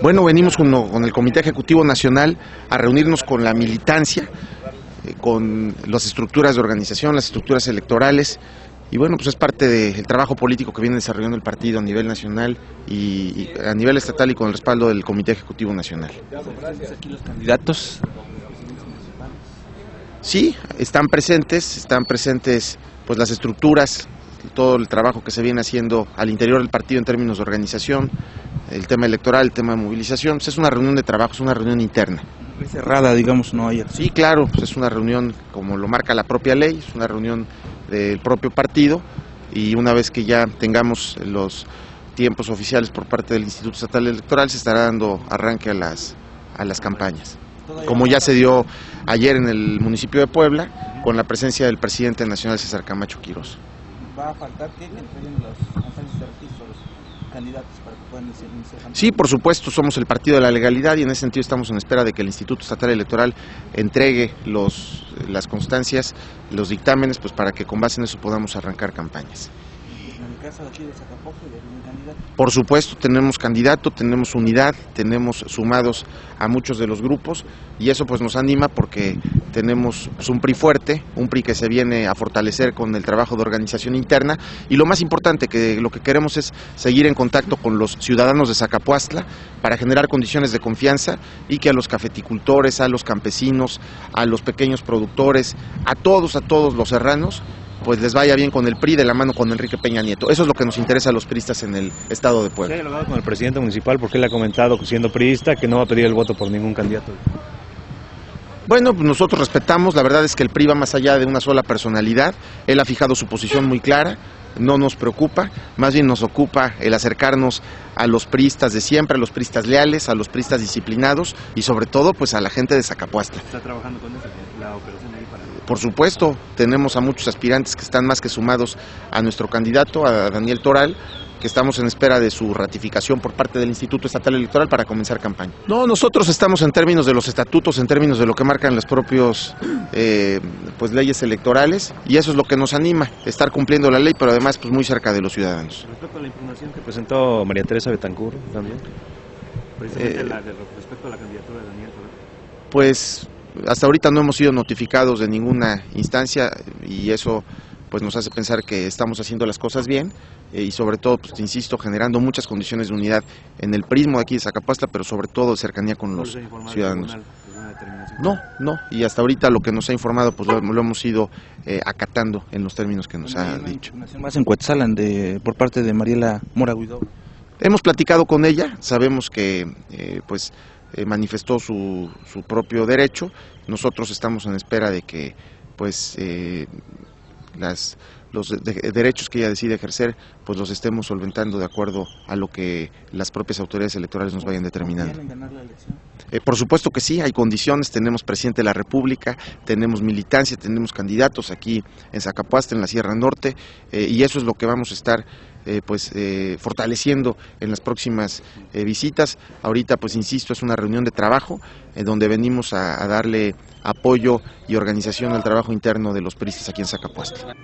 Bueno, venimos con, con el Comité Ejecutivo Nacional a reunirnos con la militancia, eh, con las estructuras de organización, las estructuras electorales, y bueno, pues es parte del trabajo político que viene desarrollando el partido a nivel nacional y, y a nivel estatal y con el respaldo del Comité Ejecutivo Nacional. aquí los candidatos? Sí, están presentes, están presentes pues las estructuras, todo el trabajo que se viene haciendo al interior del partido en términos de organización, el tema electoral, el tema de movilización, pues es una reunión de trabajo, es una reunión interna. Cerrada, digamos, no hay. Sí, claro, pues es una reunión como lo marca la propia ley, es una reunión del propio partido y una vez que ya tengamos los tiempos oficiales por parte del Instituto Estatal Electoral se estará dando arranque a las, a las campañas. Como ya se dio ayer en el municipio de Puebla, con la presencia del presidente nacional César Camacho Quirós. ¿Va a faltar que entreguen los mensajes de registro a los Sí, por supuesto, somos el partido de la legalidad y en ese sentido estamos en espera de que el Instituto Estatal Electoral entregue los, las constancias, los dictámenes, pues para que con base en eso podamos arrancar campañas. Por supuesto, tenemos candidato, tenemos unidad, tenemos sumados a muchos de los grupos y eso pues nos anima porque tenemos pues, un PRI fuerte, un PRI que se viene a fortalecer con el trabajo de organización interna y lo más importante que lo que queremos es seguir en contacto con los ciudadanos de Zacapuastla para generar condiciones de confianza y que a los cafeticultores, a los campesinos, a los pequeños productores, a todos, a todos los serranos, pues les vaya bien con el PRI de la mano con Enrique Peña Nieto. Eso es lo que nos interesa a los priistas en el estado de ¿Se ha Puebla. dialogado con el presidente municipal porque él ha comentado, siendo priista, que no va a pedir el voto por ningún candidato? Bueno, pues nosotros respetamos, la verdad es que el PRI va más allá de una sola personalidad, él ha fijado su posición muy clara, no nos preocupa, más bien nos ocupa el acercarnos a los priistas de siempre, a los priistas leales, a los priistas disciplinados y sobre todo pues a la gente de Zacapuastla. ¿Está trabajando con eso, la operación? Por supuesto, tenemos a muchos aspirantes que están más que sumados a nuestro candidato, a Daniel Toral, que estamos en espera de su ratificación por parte del Instituto Estatal Electoral para comenzar campaña. No, nosotros estamos en términos de los estatutos, en términos de lo que marcan las propias eh, pues, leyes electorales y eso es lo que nos anima, estar cumpliendo la ley, pero además pues, muy cerca de los ciudadanos. Respecto a la impugnación que presentó María Teresa Betancur también, precisamente Eh, la de- respecto a la candidatura de Daniel Toral. Pues hasta ahorita no hemos sido notificados de ninguna instancia y eso pues nos hace pensar que estamos haciendo las cosas bien eh, y sobre todo, pues insisto, generando muchas condiciones de unidad en el prismo de aquí de Zacapastla, pero sobre todo de cercanía con ¿No los el ciudadanos. No, no, y hasta ahorita lo que nos ha informado pues lo, lo hemos ido eh, acatando en los términos que nos ha una dicho. más en Cuetzalan de, por parte de Mariela Mora Guidó. Hemos platicado con ella, sabemos que eh, pues eh, manifestó su, su propio derecho. Nosotros estamos en espera de que pues eh, las los de- de- derechos que ella decide ejercer pues los estemos solventando de acuerdo a lo que las propias autoridades electorales nos vayan determinando. ¿Quieren ganar la elección? Eh, por supuesto que sí, hay condiciones, tenemos presidente de la República, tenemos militancia, tenemos candidatos aquí en Zacapuasta, en la Sierra Norte, eh, y eso es lo que vamos a estar eh, pues eh, fortaleciendo en las próximas visitas. Ahorita, pues insisto, es una reunión de trabajo en donde venimos a, a darle apoyo y organización al trabajo interno de los priistas aquí en Zacapuesta.